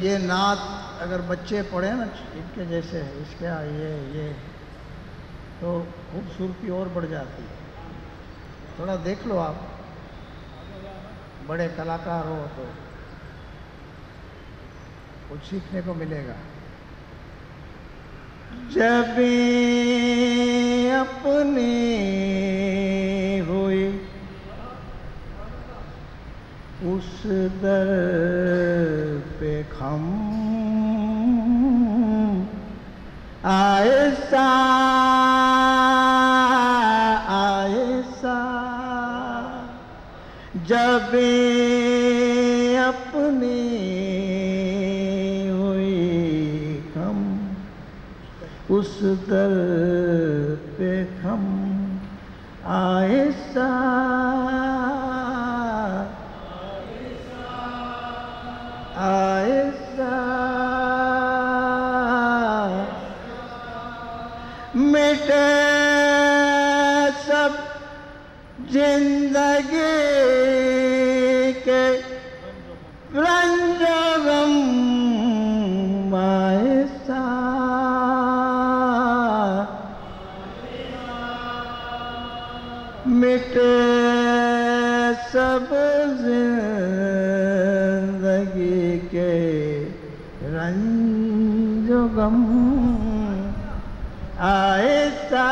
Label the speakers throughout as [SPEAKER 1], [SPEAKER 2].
[SPEAKER 1] ये नात अगर बच्चे पढ़े ना, इनके जैसे इसके ये ये तो खूबसूरती और बढ़ जाती है। थोड़ा देख लो आप, बड़े कलाकार हो तो कुछ सीखने को मिलेगा। जब अपनी हुई उस दर पे खम। आयसा आयसा जब अपनी हुई खम उस दर पे खम। आयसा ज़िंदगी के रंज गम आयसा मिटे सब ज़िंदगी के रंज गम आयसा।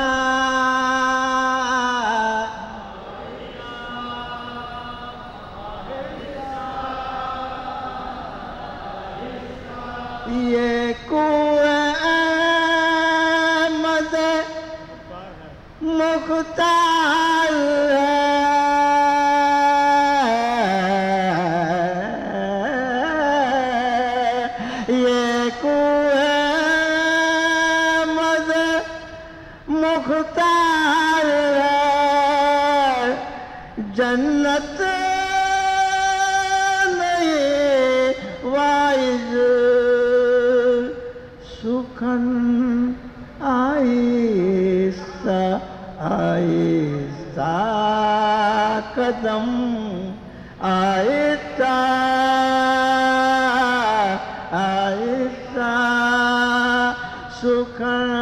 [SPEAKER 1] ये कुएँ मद मुख्तार ये कुएँ मद मुख्तार जन्नत आहिस्ता आहिस्ता कदम आहिस्ता आहिस्ता सुखन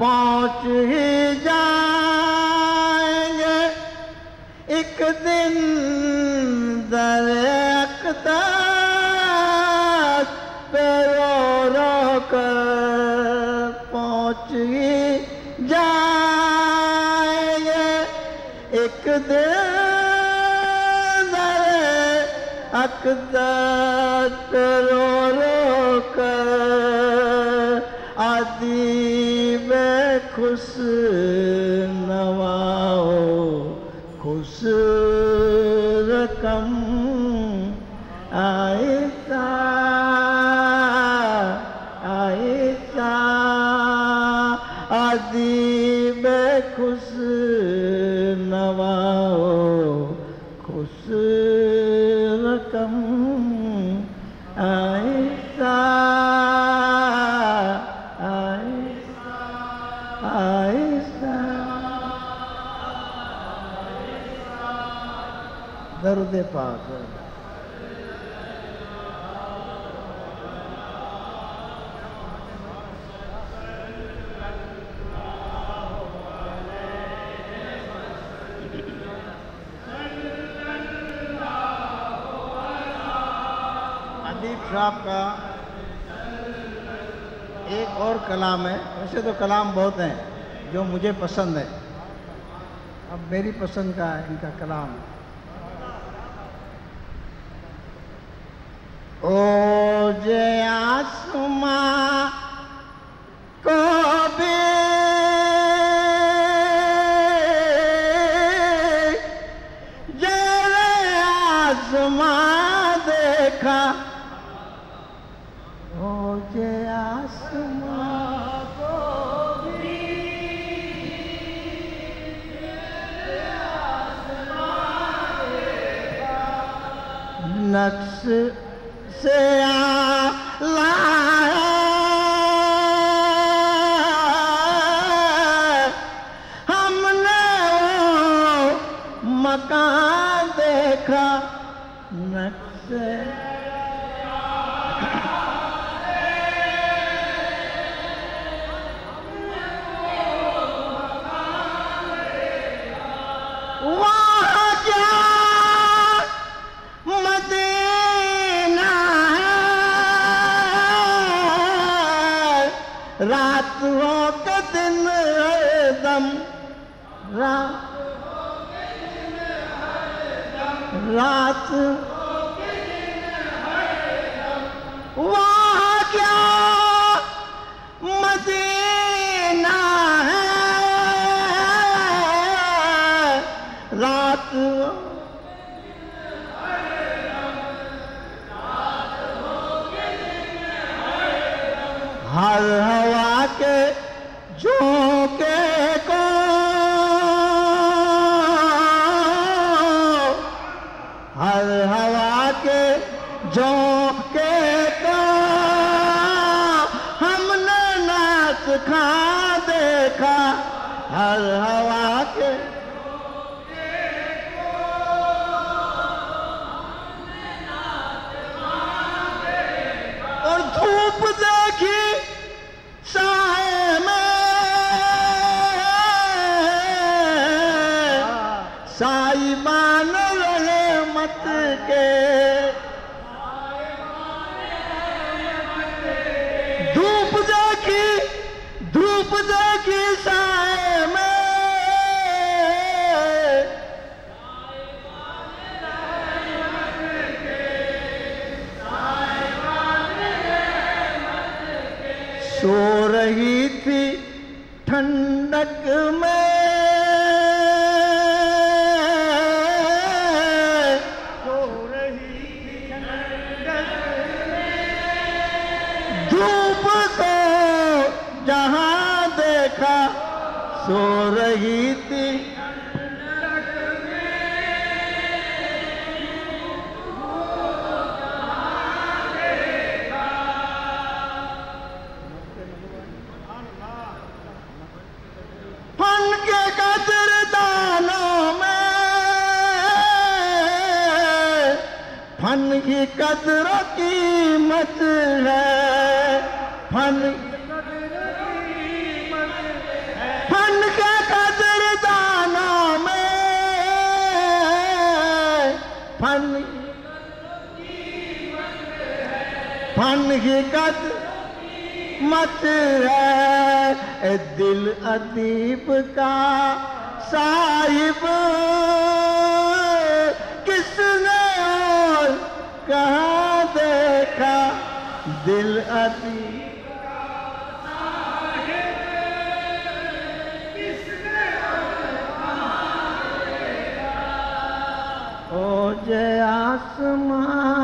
[SPEAKER 1] पहुँच ही जाएँगे। एक दिन दर पे रो रो कर पहुँच ही जाएँगे। एक दिन दर पे रो रो कर खुश नवाओ खुश रकम आयता दर्द पाक। अदीब साहब का एक और कलाम है। वैसे तो कलाम बहुत हैं, जो मुझे पसंद है। अब मेरी पसंद का है इनका कलाम। ओ जे आसमां को भी जरे आसमां देखा। ओ जे आसमां नक्श हमने मकान देखा नक्शे। हर हवा के झोंके को। हर हवा के झोंके को। हमने नाच खा देखा, हर हवा के साई मान रहे मत के। सो रही थी। फन के कदर कीमत है। फन कदर मत है दिल अदीब का साहिब, किसने और कहाँ देखा? दिल अदीब ओ जय आसमां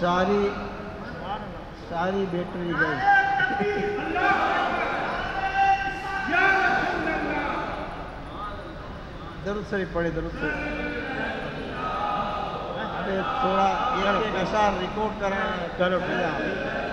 [SPEAKER 1] सारी सारी बैटरी गई दरुद शरीफ पड़े शरीफ थोड़ा ये ऐसा रिकॉर्ड करें
[SPEAKER 2] करो।
[SPEAKER 1] आप।